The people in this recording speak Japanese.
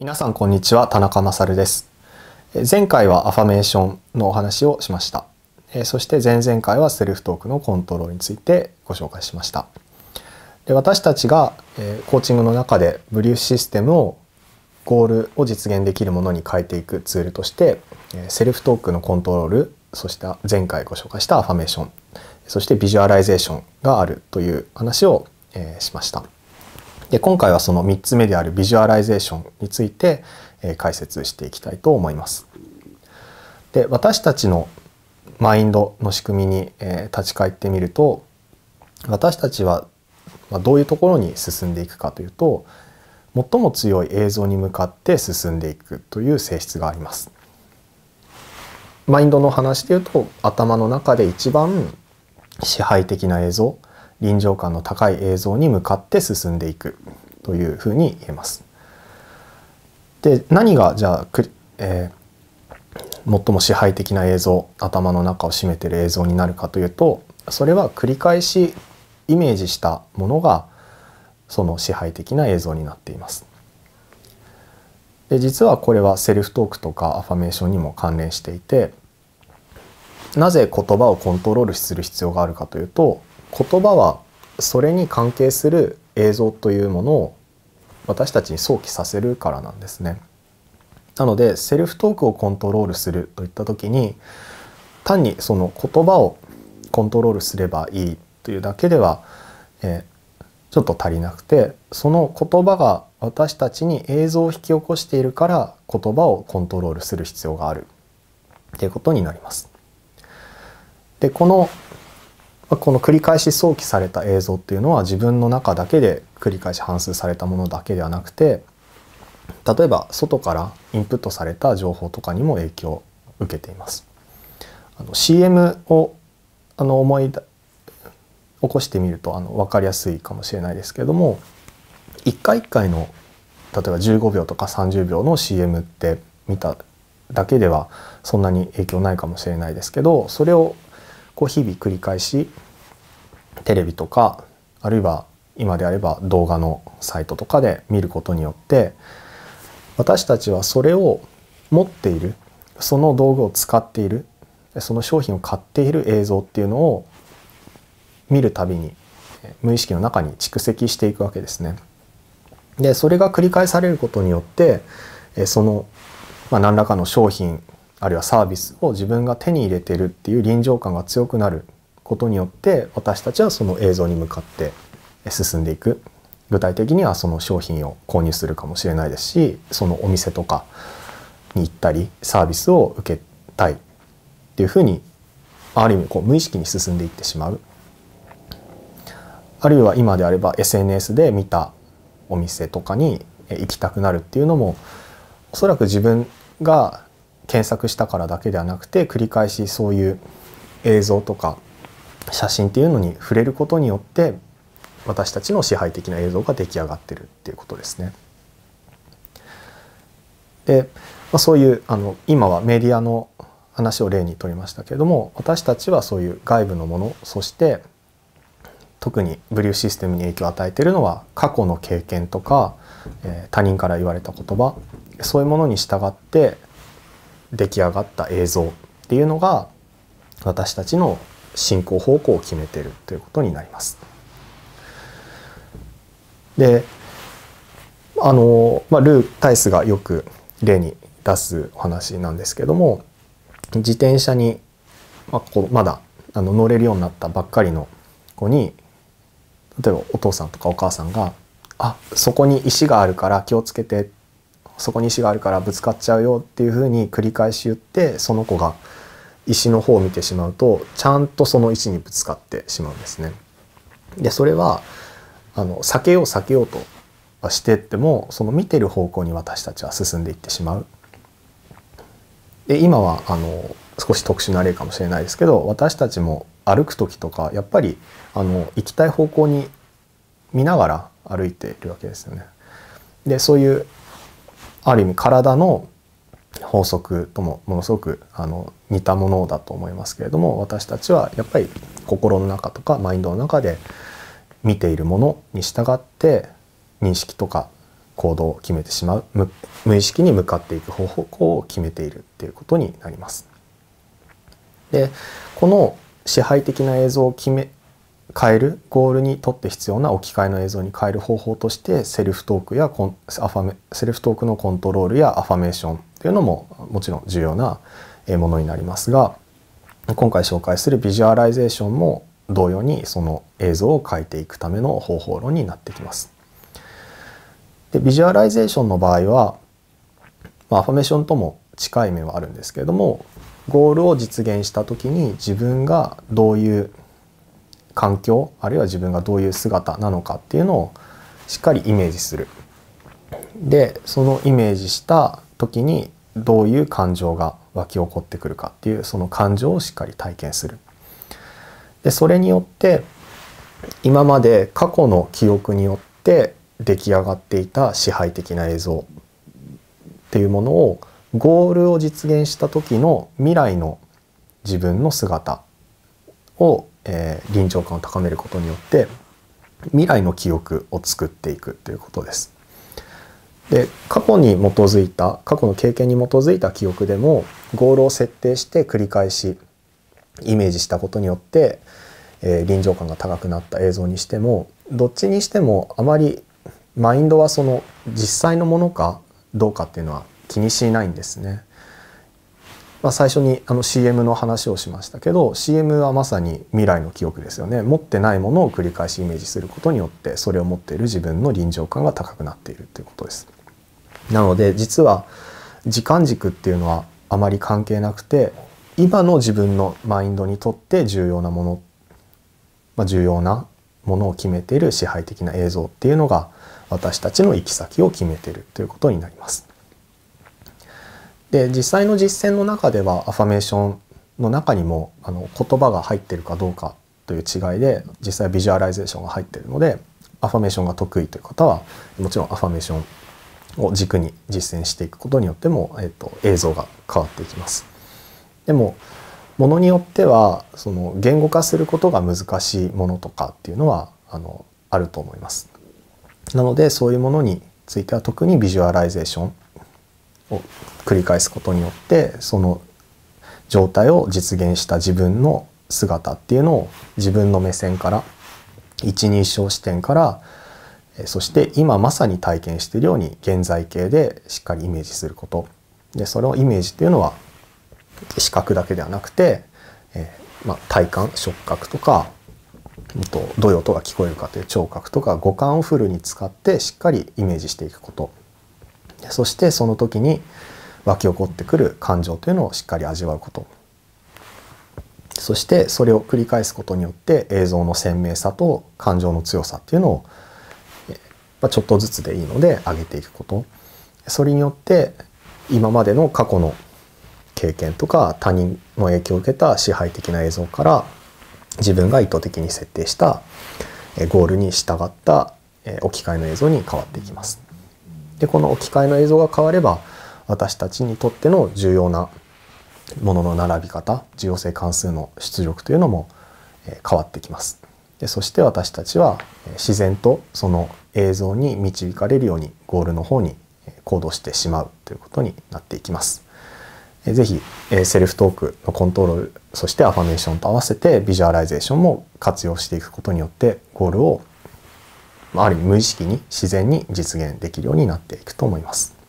皆さんこんにちは田中勝です。前回はアファメーションのお話をしました。そして前々回はセルフトークのコントロールについてご紹介しました。で私たちがコーチングの中でブリーフシステムをゴールを実現できるものに変えていくツールとしてセルフトークのコントロールそして前回ご紹介したアファメーションそしてビジュアライゼーションがあるという話をしました。で今回はその3つ目であるビジュアライゼーションについて、え解説していきたいと思います。で私たちのマインドの仕組みに、え立ち返ってみると私たちはどういうところに進んでいくかというと最も強い映像に向かって進んでいくという性質があります。マインドの話で言うと頭の中で一番支配的な映像臨場感の高い映像に向かって進んでいくというふうに言えます。で何がじゃあえー、最も支配的な映像頭の中を占めてる映像になるかというとそれは繰り返しイメージしたものがその支配的な映像になっています。で実はこれはセルフトークとかアファメーションにも関連していてなぜ言葉をコントロールする必要があるかというと言葉はそれに関係する映像というものを私たちに想起させるからなんですね。なのでセルフトークをコントロールするといった時に単にその言葉をコントロールすればいいというだけでは、え、ちょっと足りなくてその言葉が私たちに映像を引き起こしているから言葉をコントロールする必要があるということになります。でこのこの繰り返し想起された映像っていうのは自分の中だけで繰り返し反数されたものだけではなくて例えば外からインプットされた情報とかにも影響を受けています。あの CM をあの思い起こしてみるとあの分かりやすいかもしれないですけれども一回一回の例えば15秒とか30秒の CM って見ただけではそんなに影響ないかもしれないですけどそれをこう日々繰り返しテレビとかあるいは今であれば動画のサイトとかで見ることによって私たちはそれを持っているその道具を使っているその商品を買っている映像っていうのを見るたびに無意識の中に蓄積していくわけですね。でそれが繰り返されることによってその、まあ、何らかの商品あるいはサービスを自分が手に入れてるっていう臨場感が強くなることによって私たちはその映像に向かって進んでいく。具体的にはその商品を購入するかもしれないですしそのお店とかに行ったりサービスを受けたいっていうふうにある意味こう無意識に進んでいってしまう。あるいは今であれば SNS で見たお店とかに行きたくなるっていうのもおそらく自分が検索したからだけではなくて繰り返しそういう映像とか写真っていうのに触れることによって私たちの支配的な映像が出来上がってるっていうことですね。で、まあ、そういうあの今はメディアの話を例にとりましたけれども私たちはそういう外部のものそして特にブリューシステムに影響を与えているのは過去の経験とか、えー、他人から言われた言葉そういうものに従って出来上がった映像っていうのが私たちの進行方向を決めているということになります。であの、まあ、ルー・タイスがよく例に出すお話なんですけども自転車に、まあ、こうまだあの乗れるようになったばっかりの子に例えばお父さんとかお母さんが「あそこに石があるから気をつけて」そこに石があるからぶつかっちゃうよっていうふうに繰り返し言ってその子が石の方を見てしまうとちゃんとその石にぶつかってしまうんですね。でそれはあの避けよう避けようとしてってもその見てる方向に私たちは進んでいってしまう。で今はあの少し特殊な例かもしれないですけど私たちも歩く時とかやっぱりあの行きたい方向に見ながら歩いているわけですよね。でそういうある意味体の法則ともものすごくあの似たものだと思いますけれども私たちはやっぱり心の中とかマインドの中で見ているものに従って認識とか行動を決めてしまう無意識に向かっていく方向を決めているっていうことになります。でこの支配的な映像を決め変えるゴールにとって必要な置き換えの映像に変える方法としてセルフトークやコンアファメセルフトークのコントロールやアファメーションっていうのももちろん重要なものになりますが今回紹介するビジュアライゼーションも同様にその映像を変えていくための方法論になってきます。でビジュアライゼーションの場合は、まあ、アファメーションとも近い面はあるんですけれどもゴールを実現した時に自分がどういう環境あるいは自分がどういう姿なのかっていうのをしっかりイメージする。でそのイメージした時にどういう感情が湧き起こってくるかっていうその感情をしっかり体験する。でそれによって今まで過去の記憶によって出来上がっていた支配的な映像っていうものをゴールを実現した時の未来の自分の姿を、えー、臨場感を高めることによって未来の記憶を作っていくということです。で過去に基づいた過去の経験に基づいた記憶でもゴールを設定して繰り返しイメージしたことによって、えー、臨場感が高くなった映像にしてもどっちにしてもあまりマインドはその実際のものかどうかっていうのは気にしないんですね。まあ、最初にあの CM の話をしましたけど CM はまさに未来の記憶ですよね持ってないものを繰り返しイメージすることによってそれを持っている自分の臨場感が高くなっているということです。なので実は時間軸っていうのはあまり関係なくて今の自分のマインドにとって重要なもの、まあ、重要なものを決めている支配的な映像っていうのが私たちの行き先を決めているということになります。で実際の実践の中ではアファメーションの中にもあの言葉が入ってるかどうかという違いで実際ビジュアライゼーションが入ってるのでアファメーションが得意という方はもちろんアファメーションを軸に実践していくことによっても、えーと、映像が変わっていきます。でもものによってはその言語化することが難しいものとかっていうのはあのあると思います。なのでそういうものについては特にビジュアライゼーションを繰り返すことによってその状態を実現した自分の姿っていうのを自分の目線から一人称視点からそして今まさに体験しているように現在形でしっかりイメージすること。でそれをイメージっていうのは視覚だけではなくて、えー、まあ、体感触覚とかとどういう音が聞こえるかという聴覚とか五感をフルに使ってしっかりイメージしていくこと。そしてその時に湧き起こってくる感情というのをしっかり味わうことそしてそれを繰り返すことによって映像の鮮明さと感情の強さっていうのをまあ、ちょっとずつでいいので上げていくことそれによって今までの過去の経験とか他人の影響を受けた支配的な映像から自分が意図的に設定したゴールに従った置き換えの映像に変わっていきます。でこの置き換えの映像が変われば私たちにとっての重要なものの並び方重要性関数の出力というのも変わってきます。でそして私たちは自然とその映像に導かれるようにゴールの方に行動してしまうということになっていきます。ぜひセルフトークのコントロールそしてアファメーションと合わせてビジュアライゼーションも活用していくことによってゴールをある意味無意識に自然に実現できるようになっていくと思います。